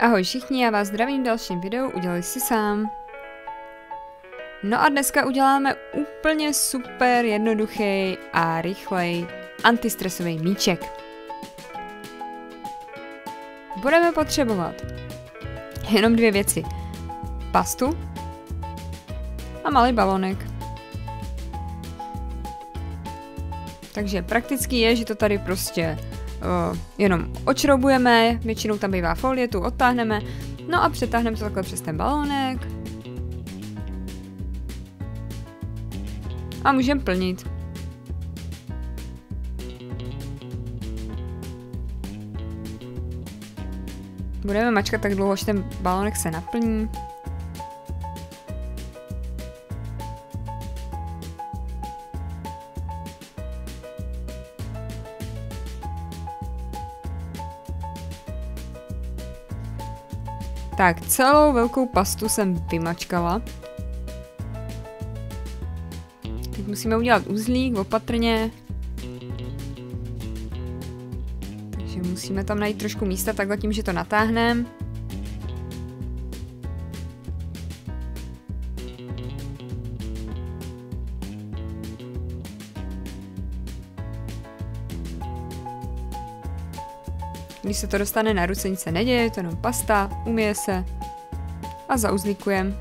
Ahoj všichni, já vás zdravím v dalším videu, udělej si sám. No a dneska uděláme úplně super jednoduchý a rychlej antistresový míček. Budeme potřebovat jenom dvě věci. Pastu a malý balonek. Takže praktický je, že to tady prostě uh, jenom očroubujeme, většinou tam bývá folie, tu odtáhneme, no a přetáhneme to takhle přes ten balónek. A můžeme plnit. Budeme mačkat tak dlouho, až ten balónek se naplní. Tak, celou velkou pastu jsem vymačkala. Teď musíme udělat uzlík opatrně. Takže musíme tam najít trošku místa takhle tím, že to natáhneme. Když se to dostane na ruce, nic se neděje, je to jenom pasta, umije se a zauzlíkujeme.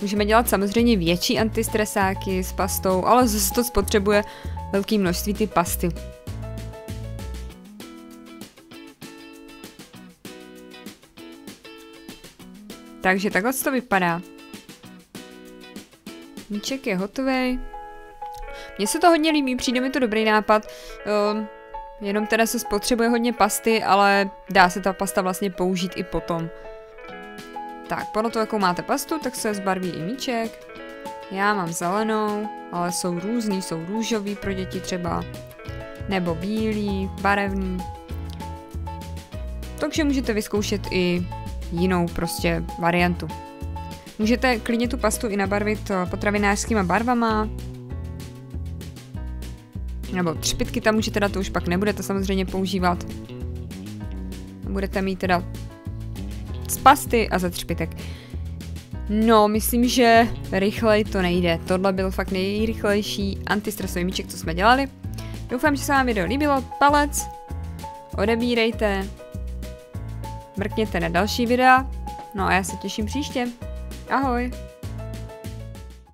Můžeme dělat samozřejmě větší antistresáky s pastou, ale zase to spotřebuje velké množství ty pasty. Takže takhle to vypadá. Míček je hotový. Mně se to hodně líbí, přijde mi to dobrý nápad. Uh, jenom teda se spotřebuje hodně pasty, ale dá se ta pasta vlastně použít i potom. Tak, podle toho, jakou máte pastu, tak se zbarví i míček. Já mám zelenou, ale jsou různý, jsou růžový pro děti třeba, nebo bílý, barevný. Takže můžete vyzkoušet i jinou prostě variantu. Můžete klidně tu pastu i nabarvit potravinářskýma barvama, nebo třpitky tam můžete dát, to už pak nebudete samozřejmě používat. Budete mít teda z pasty a ze třpitek. No, myslím, že rychleji to nejde. Tohle byl fakt nejrychlejší antistresový míček, co jsme dělali. Doufám, že se vám video líbilo. Palec, odebírejte, mrkněte na další videa. No a já se těším příště. Ahoj!